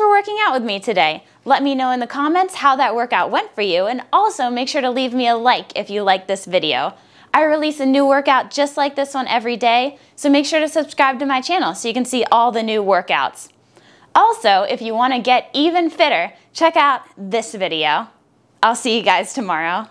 for working out with me today. Let me know in the comments how that workout went for you and also make sure to leave me a like if you like this video. I release a new workout just like this one every day, so make sure to subscribe to my channel so you can see all the new workouts. Also, if you want to get even fitter, check out this video. I'll see you guys tomorrow.